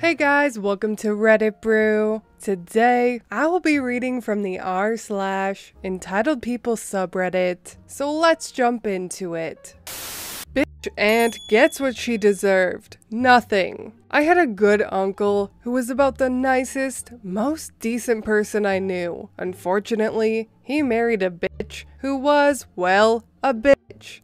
Hey guys, welcome to Reddit Brew. Today, I will be reading from the r slash entitled people subreddit, so let's jump into it. Bitch Aunt gets what she deserved. Nothing. I had a good uncle who was about the nicest, most decent person I knew. Unfortunately, he married a bitch who was, well, a bitch.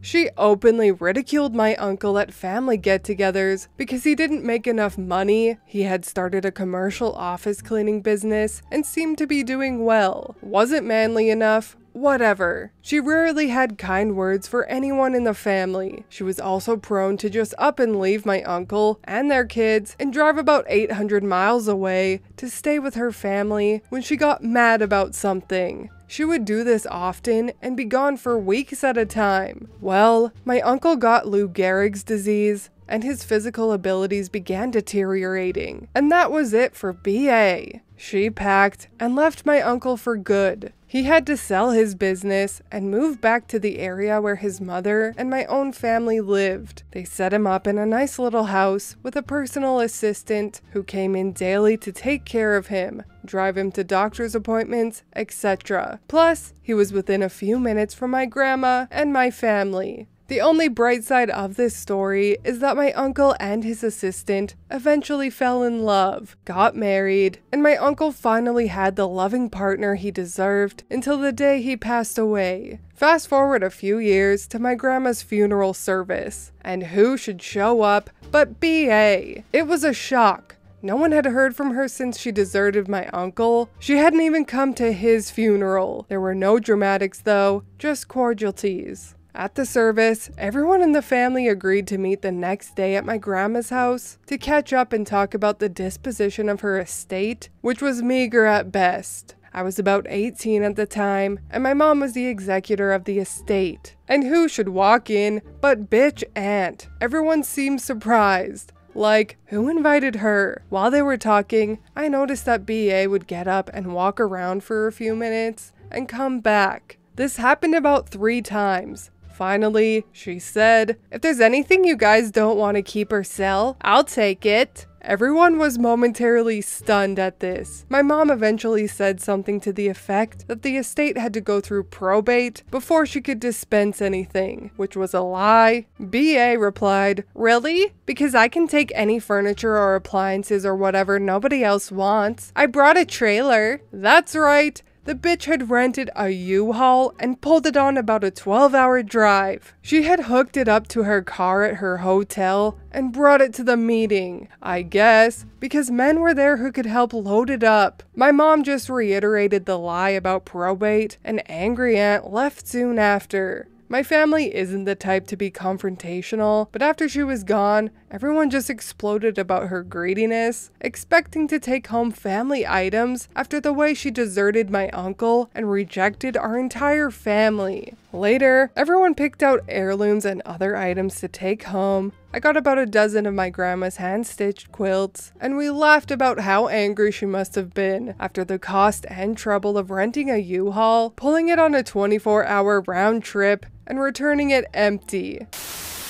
She openly ridiculed my uncle at family get togethers because he didn't make enough money, he had started a commercial office cleaning business, and seemed to be doing well. Wasn't manly enough, Whatever. She rarely had kind words for anyone in the family. She was also prone to just up and leave my uncle and their kids and drive about 800 miles away to stay with her family when she got mad about something. She would do this often and be gone for weeks at a time. Well, my uncle got Lou Gehrig's disease, and his physical abilities began deteriorating. And that was it for BA. She packed and left my uncle for good. He had to sell his business and move back to the area where his mother and my own family lived. They set him up in a nice little house with a personal assistant who came in daily to take care of him, drive him to doctor's appointments, etc. Plus, he was within a few minutes from my grandma and my family. The only bright side of this story is that my uncle and his assistant eventually fell in love, got married, and my uncle finally had the loving partner he deserved until the day he passed away. Fast forward a few years to my grandma's funeral service, and who should show up but BA? It was a shock. No one had heard from her since she deserted my uncle. She hadn't even come to his funeral. There were no dramatics though, just cordialties. At the service, everyone in the family agreed to meet the next day at my grandma's house to catch up and talk about the disposition of her estate, which was meager at best. I was about 18 at the time, and my mom was the executor of the estate. And who should walk in but bitch aunt? Everyone seemed surprised. Like, who invited her? While they were talking, I noticed that BA would get up and walk around for a few minutes and come back. This happened about three times, Finally, she said, If there's anything you guys don't want to keep or sell, I'll take it. Everyone was momentarily stunned at this. My mom eventually said something to the effect that the estate had to go through probate before she could dispense anything, which was a lie. BA replied, Really? Because I can take any furniture or appliances or whatever nobody else wants. I brought a trailer. That's right. The bitch had rented a U-Haul and pulled it on about a 12 hour drive. She had hooked it up to her car at her hotel and brought it to the meeting, I guess, because men were there who could help load it up. My mom just reiterated the lie about probate, and Angry Aunt left soon after. My family isn't the type to be confrontational, but after she was gone, everyone just exploded about her greediness, expecting to take home family items after the way she deserted my uncle and rejected our entire family. Later, everyone picked out heirlooms and other items to take home. I got about a dozen of my grandma's hand stitched quilts, and we laughed about how angry she must have been after the cost and trouble of renting a U Haul, pulling it on a 24 hour round trip, and returning it empty.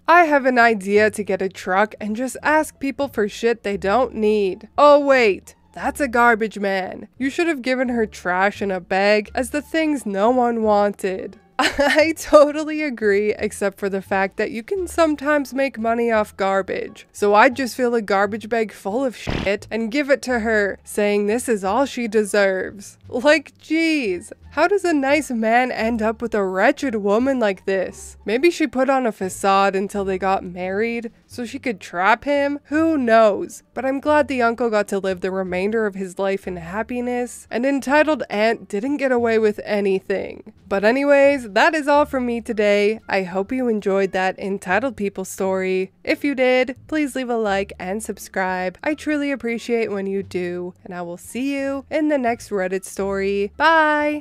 I have an idea to get a truck and just ask people for shit they don't need. Oh wait, that's a garbage man. You should have given her trash in a bag as the things no one wanted. I totally agree, except for the fact that you can sometimes make money off garbage. So I'd just fill a garbage bag full of shit and give it to her, saying this is all she deserves. Like, geez, how does a nice man end up with a wretched woman like this? Maybe she put on a facade until they got married so she could trap him? Who knows? But I'm glad the uncle got to live the remainder of his life in happiness, and entitled aunt didn't get away with anything. But anyways, that is all from me today. I hope you enjoyed that entitled people story. If you did, please leave a like and subscribe. I truly appreciate when you do, and I will see you in the next Reddit story. Bye!